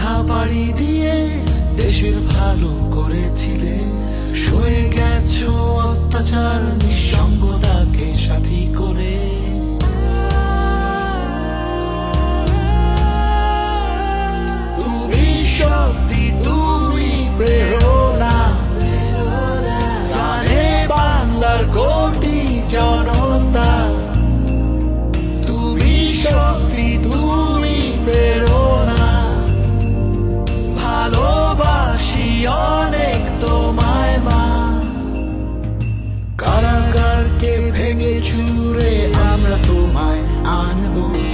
বাধা পাড়ি দিয়ে দেশের ভালো করেছিলে। সয়ে গেছ অত্যাচার, নিঃসঙ্গতাকে সাথী করে। তুমি শক্তি প্রেরণা। বাংলার কোটি ছুড়ে আমরা তোমায় আনব।